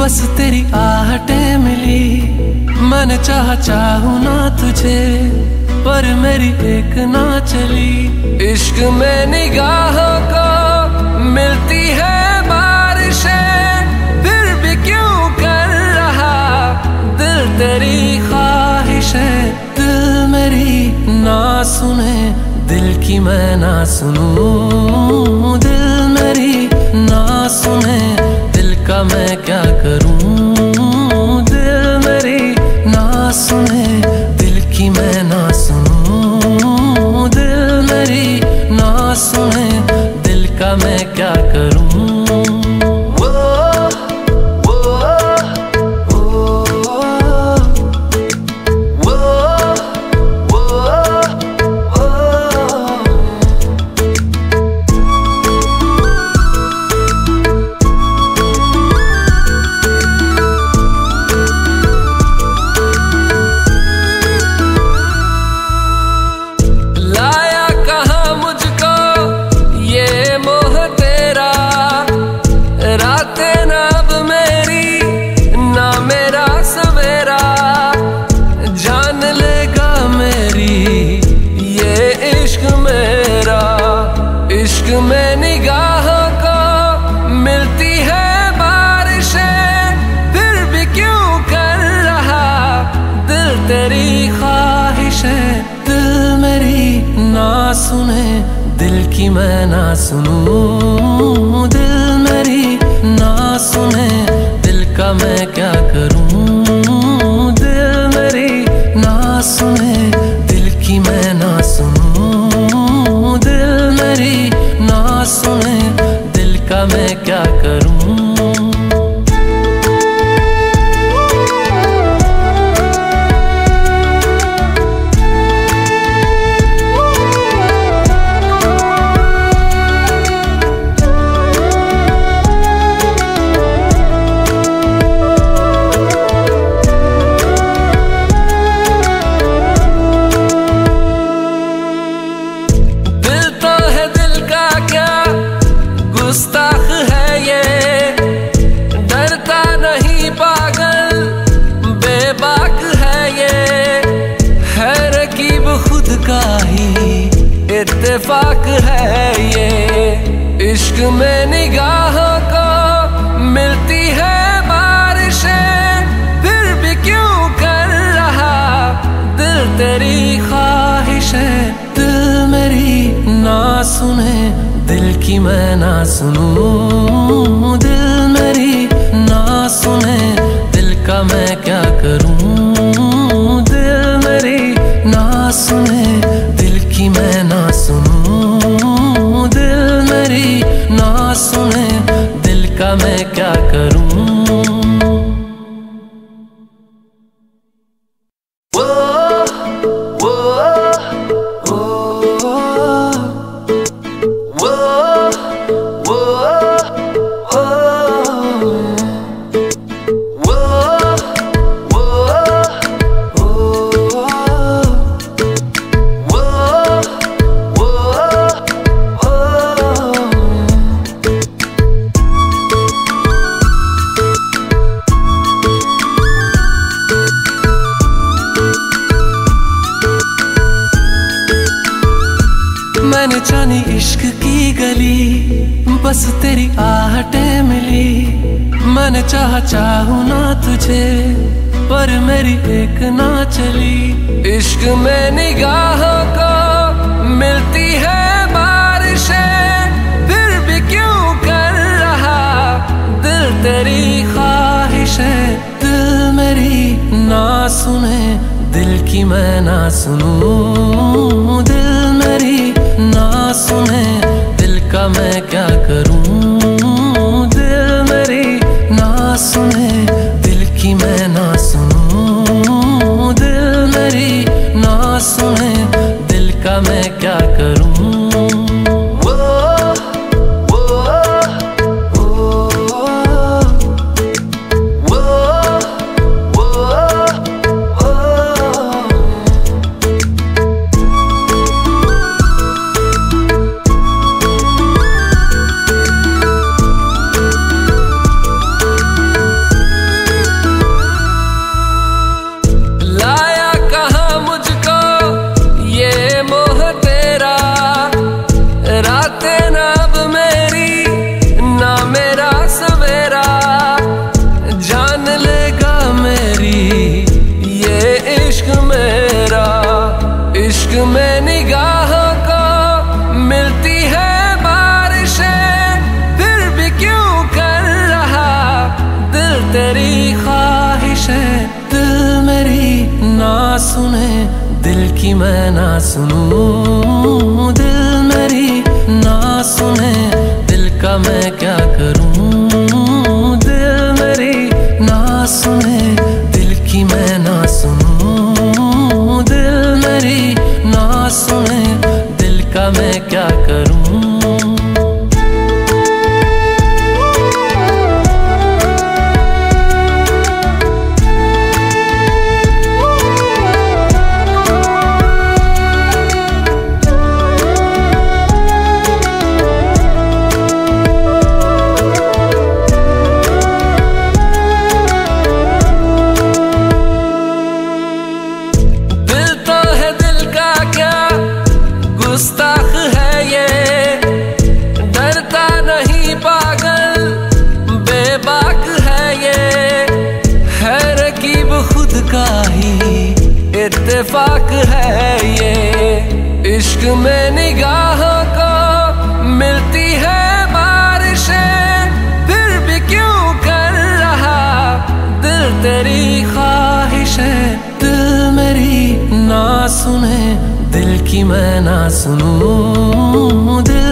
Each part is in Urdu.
بس تیری آہٹیں ملی۔ میں نے چاہا چاہوں نہ تجھے، پر میری ایک نہ چلی۔ عشق میں نگاہوں کو ملتی ہے بارشیں، پھر بھی کیوں کر رہا؟ دل تیری خواہش ہے، دل میری نہ سنے۔ دل کی میں نہ سنوں میں کیا کروں؟ دل میری نہ سنے، دل کی میں نہ سنوں۔ دل میری نہ سنے، دل کا میں کیا کروں؟ کی میں نہ سنوں، دل میری نہ سنے، دل کا میں کیا کروں؟ دل میری نہ سنے۔ اتفاق ہے یہ۔ عشق میں نگاہوں کو ملتی ہے بارشیں۔ پھر بھی کیوں کر رہا؟ دل تیری خواہش ہے۔ دل میری نہ سنے۔ دل کی میں نہ سنوں۔ دل بس تیری آہٹیں ملی میں نے چاہ چاہوں نہ تجھے پر میری ایک نہ چلی عشق میں نگاہوں کو ملتی ہے بارشیں پھر بھی کیوں کر رہا دل تیری خواہش ہے دل میری نہ سنے دل کی میں نہ سنوں دل میری نہ سنے دل کا میں سنے، دل کی میں نہ سنوں۔ دل میری نہ سنے، دل کا میں کیا کروں؟ دل میری نہ سنے۔ اتفاق ہے یہ۔ عشق میں نگاہوں کو ملتی ہے بارشیں۔ پھر بھی کیوں کر رہا؟ دل تیری خواہش ہے۔ دل میری نہ سنے۔ دل کی میں نہ سنوں۔ دل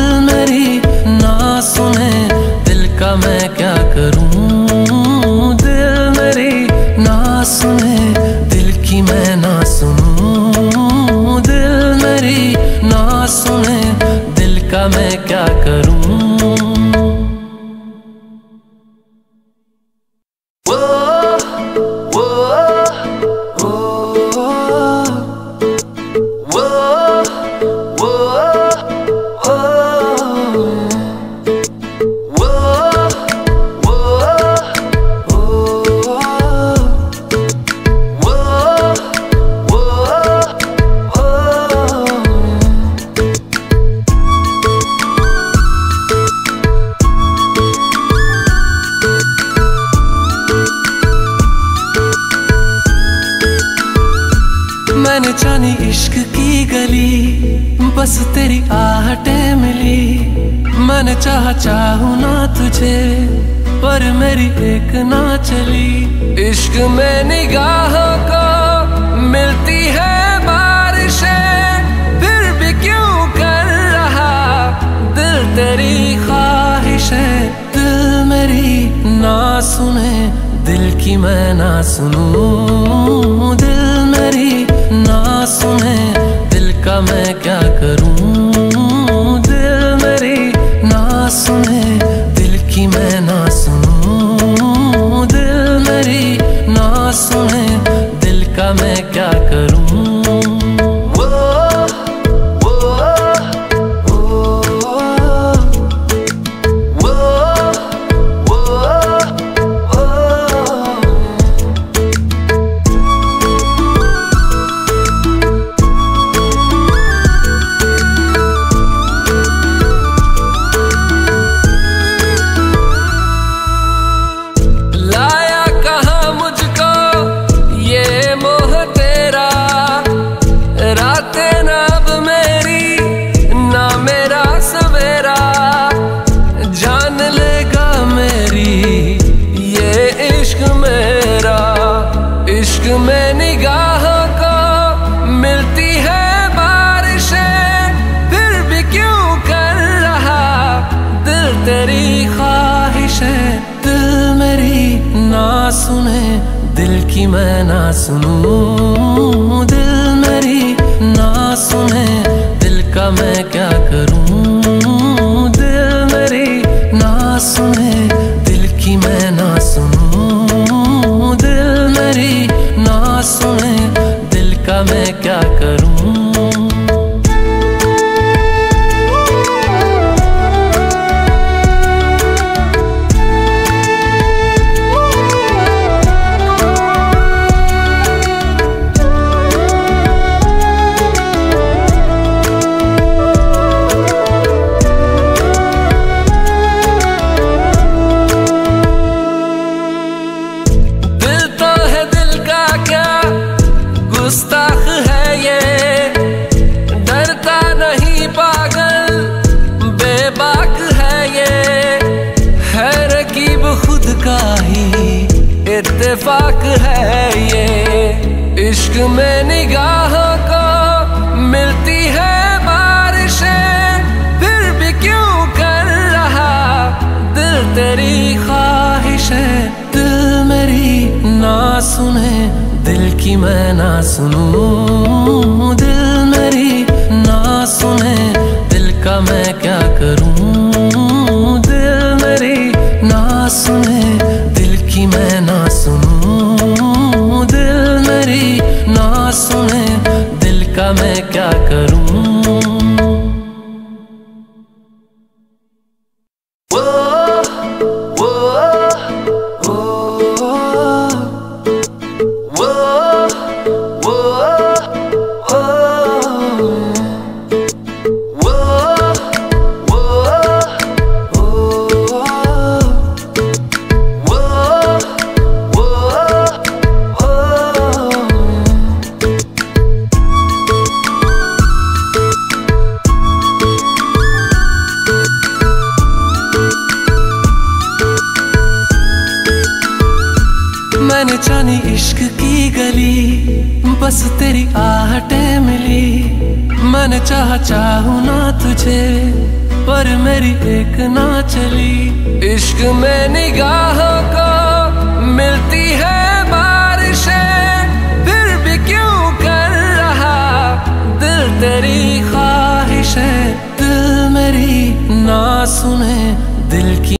میں نے جانی عشق کی گلی، بس تیری آہٹیں ملی۔ میں نے چاہا چاہوں نہ تجھے، پر میری ایک نہ چلی۔ عشق میں نگاہوں کو ملتی ہے بارشیں، پھر بھی کیوں کر رہا؟ دل تیری خواہش ہے، دل میری نہ سنے۔ دل کی میں نہ سنوں، دل کا میں کیا کروں؟ سنے، دل کی میں نہ سنوں، دل میری نہ سنے، دل کا میں کیا کروں؟ میں نگاہوں کو ملتی ہے بارشیں، پھر بھی کیوں کر رہا؟ دل تیری خواہش ہے دل میری نہ سنے دل کی میں نہ سنوں، دل میری نہ سنے دل کا میں کیا کروں؟ میں کیا کروں؟ میں چاہوں نہ تجھے، پر میری ایک نہ چلی۔ عشق میں نگاہوں کو ملتی ہے بارشیں، پھر بھی کیوں کر رہا؟ دل تیری خواہش ہے دل میری نہ سنے دل کی